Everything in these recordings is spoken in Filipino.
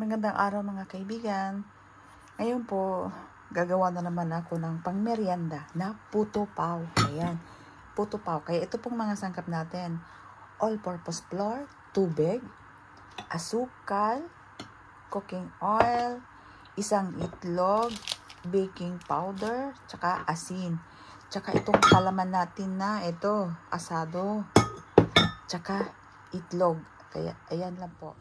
Magandang araw mga kaibigan. Ngayon po, gagawa na naman ako ng pangmeryenda na puto pao. Ayan, puto pao. Kaya ito pong mga sangkap natin. All-purpose flour, tubig, asukal, cooking oil, isang itlog, baking powder, tsaka asin. Tsaka itong palaman natin na ito, asado, tsaka itlog. Kaya, ayan lang po.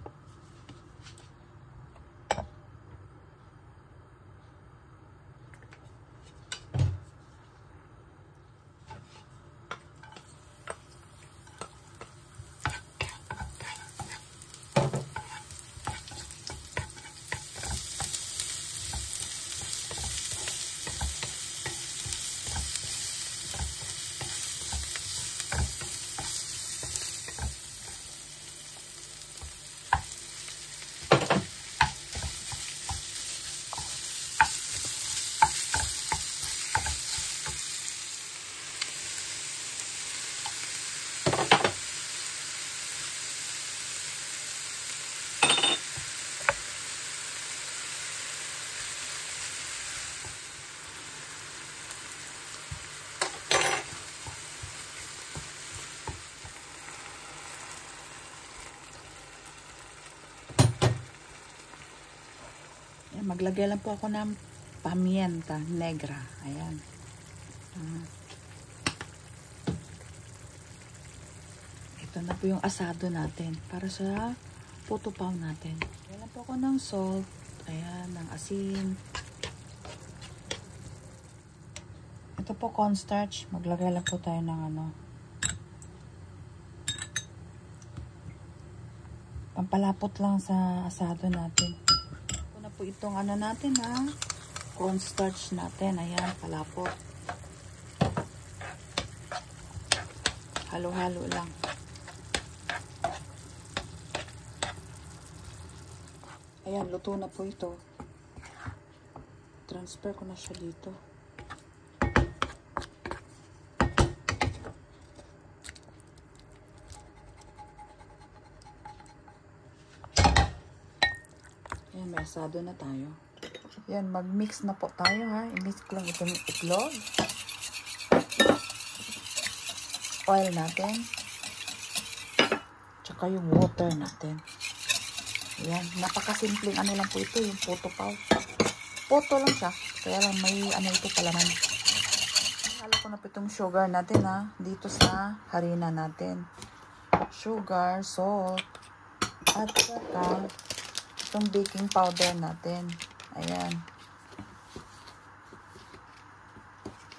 Ayan, maglagay lang po ako ng pamienta negra. Ayan. Ah. Ito na po yung asado natin para sa puto pao natin. Lang po ako ng salt. Ayan, ng asin. Ito po cornstarch. Maglagay lang po tayo ng ano. Pampalapot lang sa asado natin po itong ano natin ha. Cornstarch natin. Ayan, palapot. Halo-halo lang. Ayan, luto na po ito. Transfer ko na siya dito. May na tayo. Ayan, mag-mix na po tayo ha. I-mix ko lang itong itlog. Oil natin. Tsaka yung water natin. Ayan, napakasimpleng ano lang po ito, yung puto pao. Puto lang siya. Kaya lang may ano ito palaman. Halo ko na po itong sugar natin ha. Dito sa harina natin. Sugar, salt, at saka itong baking powder natin. Ayan.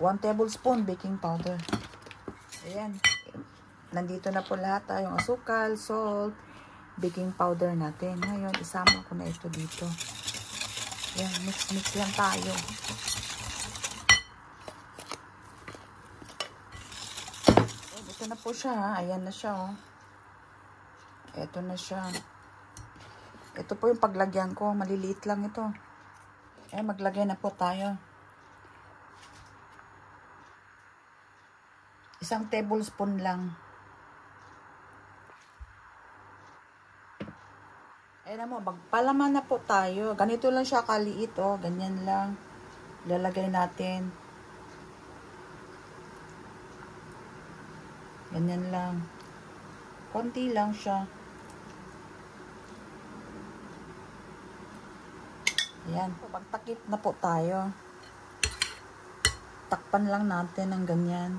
1 tablespoon baking powder. Ayan. Nandito na po lahat ha. Yung asukal, salt, baking powder natin. Ngayon, isama ko na ito dito. Ayan, mix-mix lang tayo. Ayan, ito na po siya ha. Ayan na siya oh. Ito na siya. Ito po yung paglagyan ko. Maliliit lang ito. Eh, maglagay na po tayo. Isang tablespoon lang. Ayan mo, magpalaman na po tayo. Ganito lang siya kaliit, oh. Ganyan lang. Lalagay natin. Ganyan lang. Konti lang siya. Ayan. Magtakip na po tayo. Takpan lang natin ng ganyan.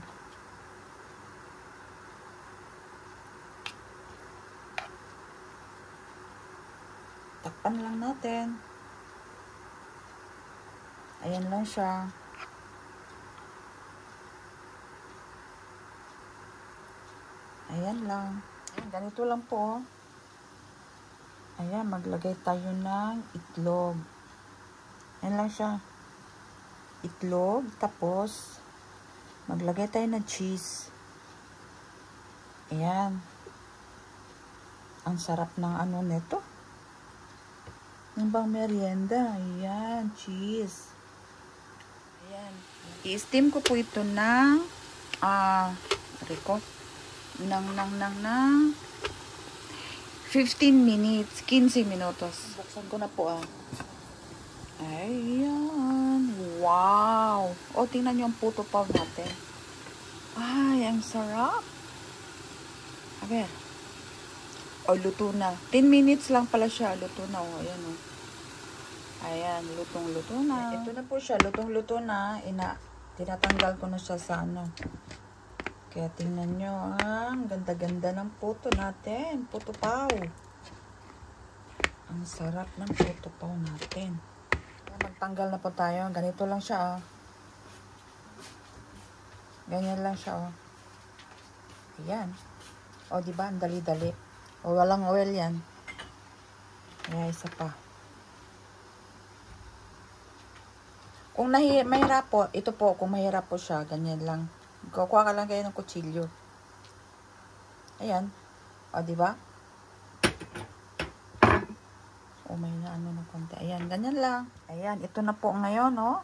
Takpan lang natin. Ayan lang siya. Ayan lang. Ayan, ganito lang po. Ayan, maglagay tayo ng itlog. Ayan lang siya. Itlog, tapos maglagay tayo ng cheese. Ayan. Ang sarap ng ano nito. Yung bang merienda. Ayan, cheese. Ayan. I-steam ko po ito ng ah, uh, ko, nang nang nang nang 15 minutes, 15 minutos. Buksan ko na po ah. Ayan. Wow. O, tingnan nyo ang puto paw natin. Ay, ang sarap. A ver. O, luto na. 10 minutes lang pala siya. Luto na. O, ayan o. Ayan, lutong-luto na. Ito na po siya. Lutong-luto na. Ina, tinatanggal ko na siya sa ano. Kaya tingnan nyo, ah, ang ganda-ganda ng puto natin. Puto paw. Ang sarap ng puto paw natin. Magtanggal na po tayo. Ganito lang siya, oh. Ganyan lang siya, oh. Ayan. O, oh, diba? Dali-dali. O, walang oil yan. Kaya isa pa. Kung nahi mahirap po, ito po, kung mahirap po siya, ganyan lang. Kukuha ka lang kayo ng kutsilyo. Ayan. O, diba? O, may na ano na konti. Ayan, ganyan lang. Ayan, ito na po ngayon, oh.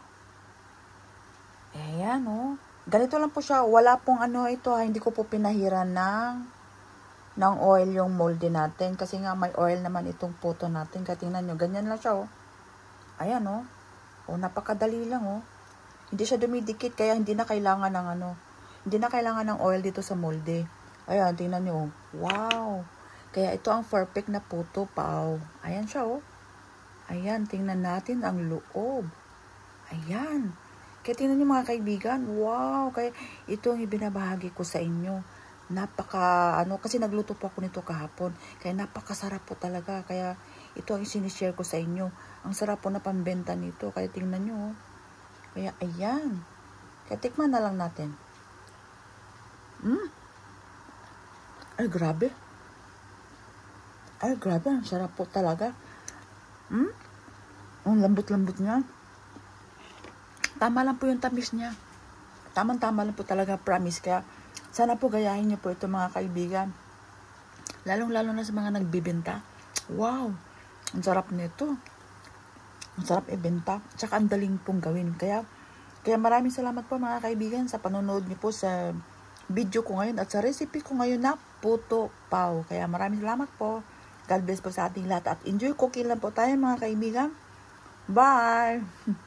Ayan, oh. Ganito lang po siya. Wala pong ano ito, ha. Hindi ko po pinahiran ng ng oil yung molde natin. Kasi nga may oil naman itong puto natin. Kaya tingnan nyo, ganyan lang siya, oh. Ayan, oh. Oh, napakadali lang, oh. Hindi siya dumidikit, kaya hindi na kailangan ng ano. Hindi na kailangan ng oil dito sa molde. Ayan, tingnan nyo, oh. Wow! Kaya ito ang perfect na puto, pao. Ayan siya, oh. Ayan, tingnan natin ang loob. Ayan. Kaya tingnan nyo mga kaibigan, wow! Kaya ito ang ibinabahagi ko sa inyo. Napaka, ano, kasi nagluto po ako nito kahapon. Kaya napakasarap po talaga. Kaya ito ang sinishare ko sa inyo. Ang sarap po na pambenta nito. Kaya tingnan nyo, oh. Kaya, ayan. Kaya tikman na lang natin. Hmm. Ay, grabe. Ay, grabe. Ang sarap po talaga. Hmm? Ang lambot-lambot niya. Tama lang po yung tamis niya. Tamang-tama lang po talaga, promise. Kaya, sana po gayahin niyo po ito mga kaibigan. Lalong-lalo na sa mga nagbibenta. Wow! Ang sarap nito. Ang sarap ibenta. Tsaka ang daling pong gawin. Kaya, kaya maraming salamat po mga kaibigan sa panonood niyo po sa video ko ngayon at sa recipe ko ngayon na puto pau. Kaya maraming salamat po. God bless po sa ating lahat at enjoy cooking lang po tayo mga kaibigan. Bye!